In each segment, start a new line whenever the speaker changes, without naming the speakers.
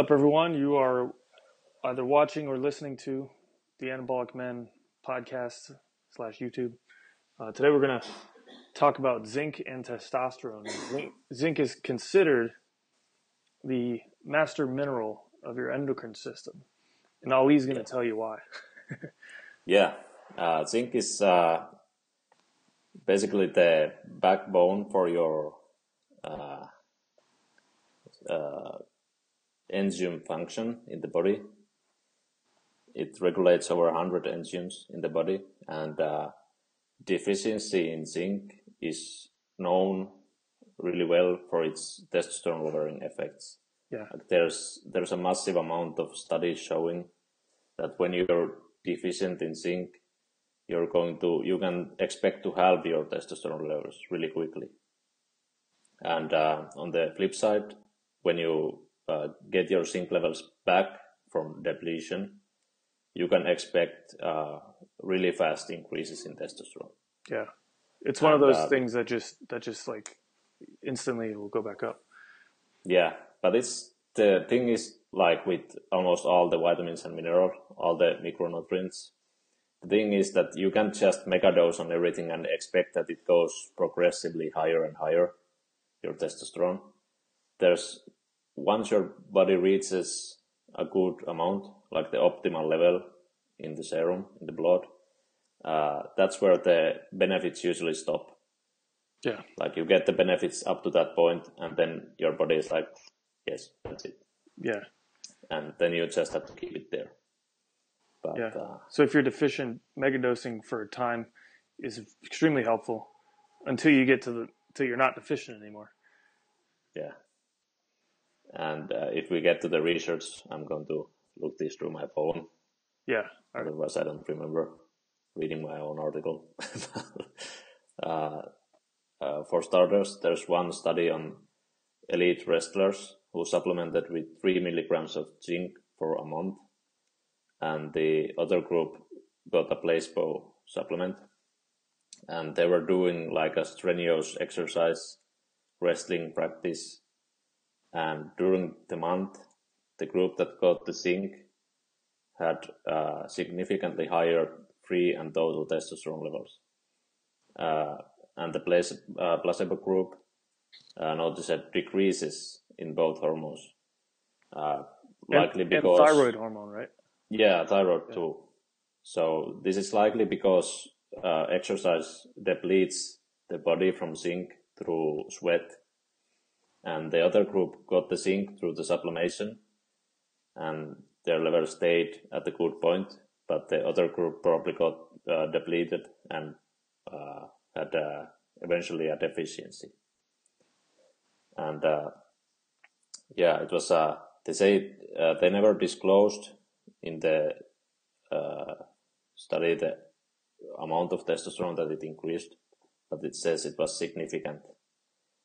up, everyone? You are either watching or listening to the Anabolic Men podcast slash YouTube. Uh, today, we're going to talk about zinc and testosterone. Zinc, is considered the master mineral of your endocrine system, and Ali's going to tell you why.
yeah, uh, zinc is uh, basically the backbone for your uh, uh, enzyme function in the body. It regulates over 100 enzymes in the body, and uh, deficiency in zinc is known really well for its testosterone lowering effects.
Yeah.
Like there's there's a massive amount of studies showing that when you're deficient in zinc, you're going to you can expect to halve your testosterone levels really quickly. And uh, on the flip side, when you get your zinc levels back from depletion, you can expect uh, really fast increases in testosterone.
Yeah, it's one and, of those uh, things that just that just like instantly will go back up.
Yeah, but it's the thing is like with almost all the vitamins and minerals, all the micronutrients. The thing is that you can't just mega dose on everything and expect that it goes progressively higher and higher, your testosterone. There's once your body reaches a good amount, like the optimal level in the serum, in the blood, uh, that's where the benefits usually stop.
Yeah.
Like you get the benefits up to that point, and then your body is like, yes, that's it.
Yeah.
And then you just have to keep it there.
But, yeah. Uh, so if you're deficient, megadosing for a time is extremely helpful until you get to the until you're not deficient anymore.
Yeah. And uh, if we get to the research, I'm going to look this through my phone.
Yeah.
Otherwise, I don't remember reading my own article. uh, uh, for starters, there's one study on elite wrestlers who supplemented with 3 milligrams of zinc for a month, and the other group got a placebo supplement. And they were doing like a strenuous exercise wrestling practice and during the month, the group that got the zinc had uh, significantly higher free and total testosterone levels. Uh, and the uh, placebo group uh, noticed decreases in both hormones. Uh, likely
and,
because.
And thyroid hormone, right?
Yeah, thyroid yeah. too. So this is likely because uh, exercise depletes the body from zinc through sweat and the other group got the zinc through the supplementation. And their level stayed at a good point but the other group probably got uh, depleted and uh, had uh, eventually a deficiency. And uh, yeah it was uh, they say uh, they never disclosed in the study the amount of testosterone that it increased but it says it was significant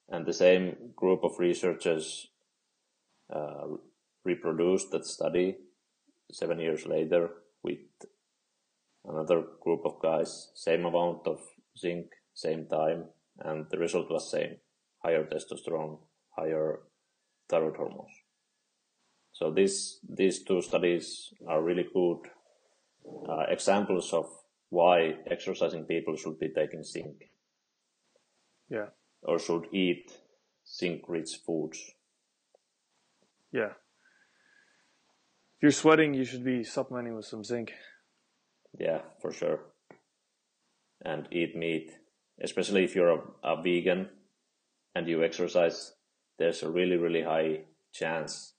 and the same group of researchers uh, reproduced that study seven years later with another group of guys, same amount of zinc, same time, and the result was same: higher testosterone, higher thyroid hormones. So these these two studies are really good uh, examples of why exercising people should be taking zinc.
Yeah
or should eat zinc-rich foods.
Yeah. If you're sweating, you should be supplementing with some zinc.
Yeah, for sure. And eat meat, especially if you're a, a vegan and you exercise. There's a really, really high chance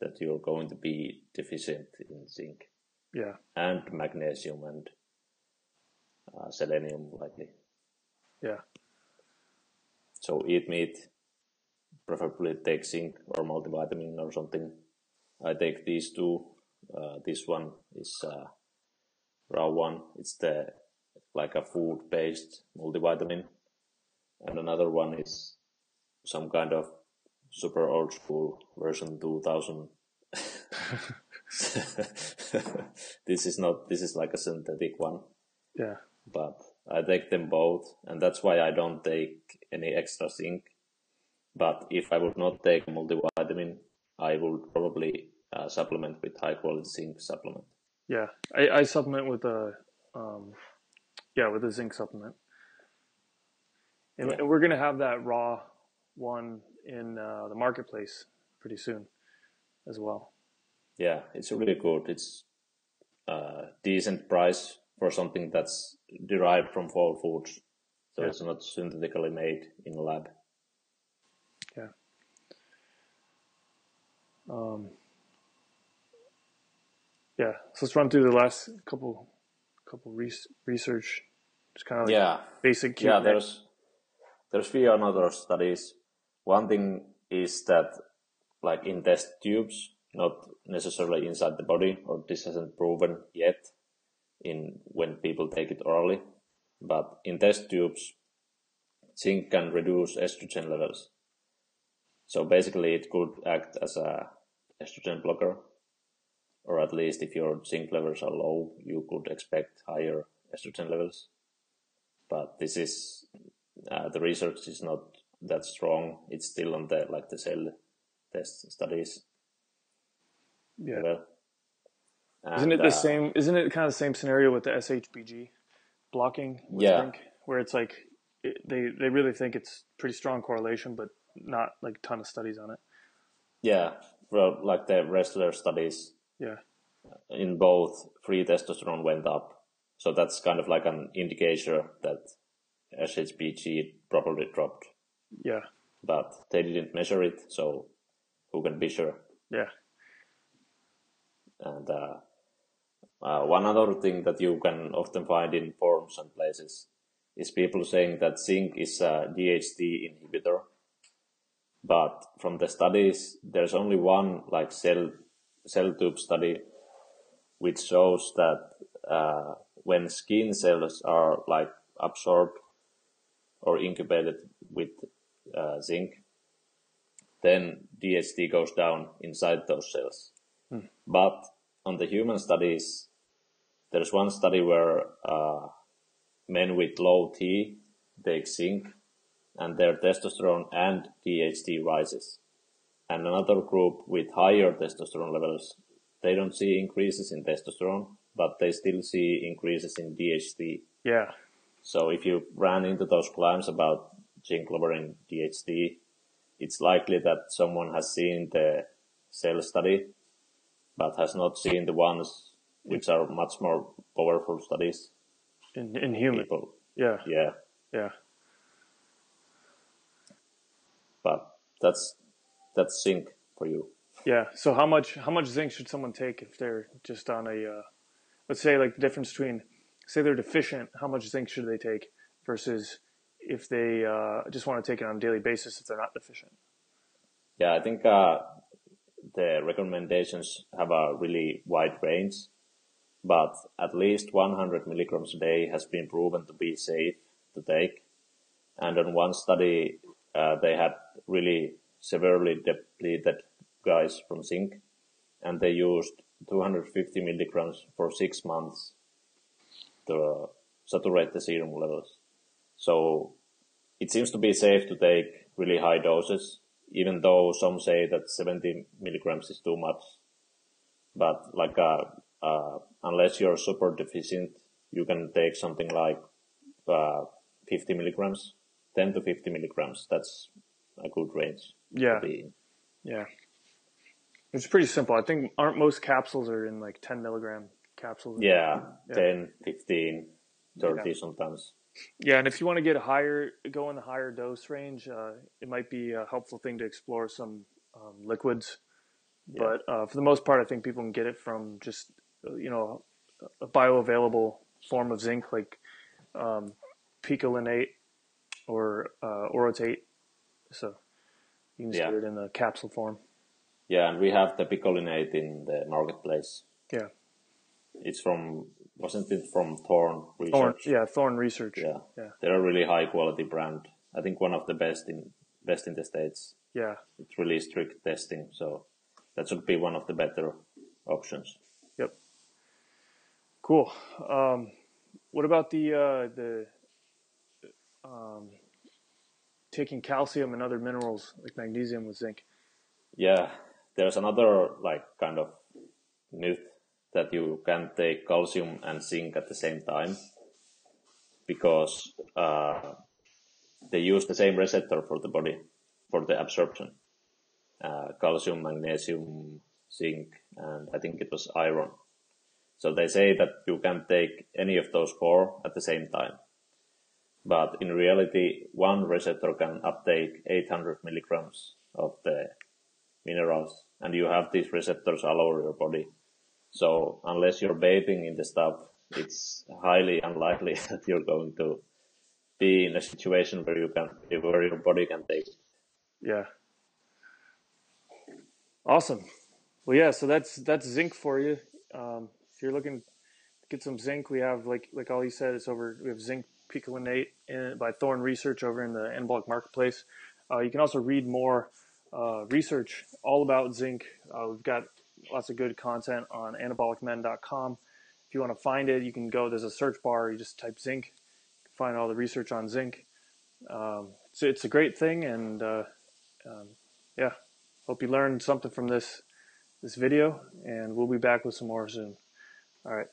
that you're going to be deficient in zinc.
Yeah.
And magnesium and uh, selenium, likely.
Yeah.
So eat meat, preferably take zinc or multivitamin or something. I take these two. Uh, this one is uh, raw one. It's the like a food based multivitamin, and another one is some kind of super old school version 2000. this is not. This is like a synthetic one.
Yeah.
But I take them both, and that's why I don't take any extra zinc. But if I would not take multivitamin, I would probably uh, supplement with high quality zinc supplement.
Yeah, I, I supplement with a, um, yeah, with a zinc supplement, and,
Yeah.
and we're gonna have that raw one in uh, the marketplace pretty soon, as well.
Yeah, it's really good. It's a decent price for something that's derived from whole foods, so
Yeah.
it's not synthetically made in a lab. Yeah.
Um, yeah, so let's run through the last couple, couple res- research, just kind of like
Yeah,
basic.
yeah. There's there's few another studies. One thing is that like in test tubes, not necessarily inside the body, or this hasn't proven yet in when people take it orally, but in test tubes, zinc can reduce estrogen levels. So basically, it could act as a estrogen blocker, or at least if your zinc levels are low, you could expect higher estrogen levels. But this is uh, the research is not that strong. It's still on the like the cell test studies
yeah.
level.
Isn't it the
uh,
same? Isn't it kind of the same scenario with the SHBG blocking? With
Yeah.
where it's like it, they they really think it's pretty strong correlation, but not like a ton of studies on it.
Yeah, well, like the wrestler studies
Yeah,
in both, free testosterone went up. So that's kind of like an indicator that SHBG probably dropped,
yeah,
but they didn't measure it, so who can be sure?
yeah,
And uh, uh, one other thing that you can often find in forums and places is people saying that zinc is a DHT inhibitor. But from the studies, there's only one like cell cell tube study which shows that uh, when skin cells are like absorbed or incubated with uh, zinc, then DHT goes down inside those cells. But on the human studies, there's one study where uh, men with low T take zinc and their testosterone and DHT rises. And another group with higher testosterone levels, they don't see increases in testosterone, but they still see increases in DHT.
yeah,
So if you ran into those claims about zinc lowering DHT, it's likely that someone has seen the cell study, but has not seen the ones which are much more powerful studies.
in in human.
People,
Yeah,
yeah,
yeah,
but that's that's zinc for you.
yeah. So how much how much zinc should someone take if they're just on a uh, let's say like the difference between say they're deficient, how much zinc should they take versus if they uh, just want to take it on a daily basis if they're not deficient.
Yeah, I think uh, the recommendations have a really wide range, but at least 100 milligrams a day has been proven to be safe to take. And on one study, uh, they had really severely depleted guys from zinc, and they used 250 milligrams for six months to saturate the serum levels. So it seems to be safe to take really high doses, even though some say that 70 milligrams is too much. But like, uh, uh, unless you're super deficient, you can take something like uh, 50 milligrams, 10 to 50 milligrams. That's a good range.
Yeah.
To be in.
Yeah. It's pretty simple. I think aren't most capsules are in like 10 milligram capsules.
Yeah,
Yeah.
10, 15, 30
Yeah.
sometimes.
Yeah, and if you want to get a higher, go in the higher dose range, uh, it might be a helpful thing to explore some um, liquids. But uh, for the most part, I think people can get it from just you know a bioavailable form of zinc like um, picolinate or uh, orotate. So you can
Yeah.
get it in the capsule form.
Yeah, and we have the picolinate in the marketplace.
Yeah,
It's from, wasn't it from Thorne Research?
Thorne. Yeah, Thorne Research.
Yeah.
yeah,
They're a really high quality brand. I think one of the best in best in the states.
yeah.
It's really strict testing, so that should be one of the better options.
Cool. Um, what about the uh, the um, taking calcium and other minerals like magnesium with zinc?
Yeah, there's another like kind of myth that you can take calcium and zinc at the same time because uh, they use the same receptor for the body for the absorption. Uh, calcium, magnesium, zinc, and I think it was iron. So they say that you can take any of those four at the same time. But in reality, one receptor can uptake 800 milligrams of the minerals, and you have these receptors all over your body. So unless you're bathing in the stuff, it's highly unlikely that you're going to be in a situation where you can, where your body can take it.
Yeah. Awesome. Well, yeah. So that's that's zinc for you. Um, if you're looking to get some zinc, we have like like all you said, it's over. We have zinc picolinate in, by Thorne Research over in the Anabolic Marketplace. Uh, you can also read more uh, research all about zinc. Uh, we've got lots of good content on anabolicmen.com. If you want to find it, you can go. There's a search bar. You just type zinc, find all the research on zinc. Um, so it's a great thing, and uh, um, yeah, hope you learned something from this this video. And we'll be back with some more soon. All right.